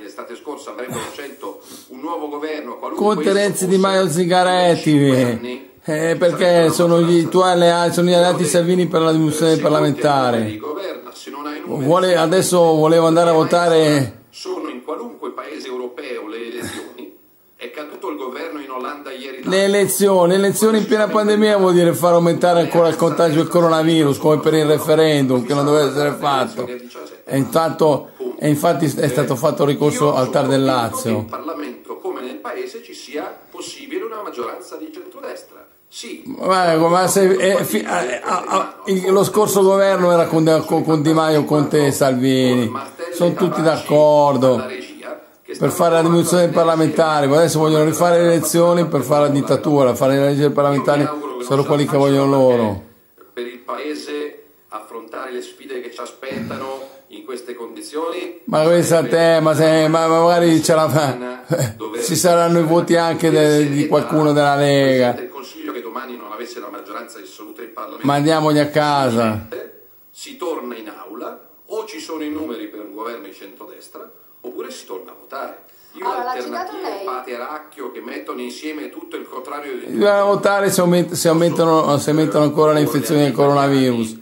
l'estate scorsa avrebbero scelto un nuovo governo Conte Renzi Di Maio Zingaretti eh, perché sono gli tuoi alleati, sono gli alleati Salvini per la dimissione parlamentare. Vuole, adesso volevo andare a votare. Sono in qualunque paese europeo le elezioni. È caduto il governo in Olanda ieri. Le elezioni, le elezioni in piena pandemia vuol dire far aumentare ancora il contagio del coronavirus, come per il referendum che non doveva essere fatto. E, intanto, e infatti è stato fatto ricorso al TAR del Lazio. In Parlamento come nel paese ci sia possibile una maggioranza di centrodestra. Sì. Ma se, eh, fi, eh, eh, lo scorso governo era con, con, con Di Maio, Conte e Salvini. Sono tutti d'accordo per fare la diminuzione dei parlamentari. Adesso vogliono rifare le elezioni per fare la dittatura, fare le leggi parlamentari sono quelli che vogliono loro. Affrontare le sfide che ci aspettano in queste condizioni. Ma pensa a te, ma, se, ma magari ce la, ci saranno i voti anche de, di qualcuno della Lega. Il Consiglio che domani non avesse la maggioranza assoluta in Parlamento. Mandiamoli a casa. Si torna in aula, o ci sono i numeri per un governo di centrodestra, oppure si torna a votare. Io allora, alternative pateracchio che mettono insieme tutto il contrario di... Bisogna votare se, aument- se, aumentano, se aumentano ancora le infezioni del coronavirus.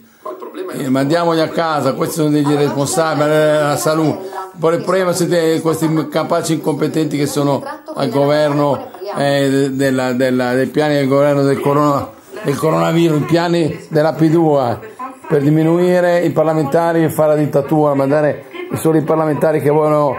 Eh, mandiamoli a casa, questi sono degli responsabili della salute. Poi il problema siete questi capaci incompetenti che sono al governo eh, della, della, dei piani del governo del, corona, del coronavirus, i piani della P2 per diminuire i parlamentari e fare la dittatura, mandare solo i parlamentari che vogliono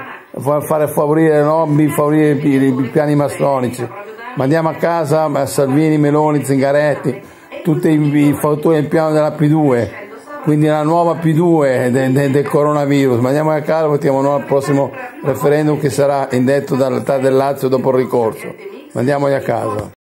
fare favorire le lobby, favorire i, i piani massonici. Mandiamo a casa Salvini, Meloni, Zingaretti, tutti i, i fautori del piano della P2 quindi la nuova P2 del, del, del coronavirus. Ma andiamo a casa, votiamo no al prossimo referendum che sarà indetto dal TAR del Lazio dopo il ricorso. Mandiamoli a casa.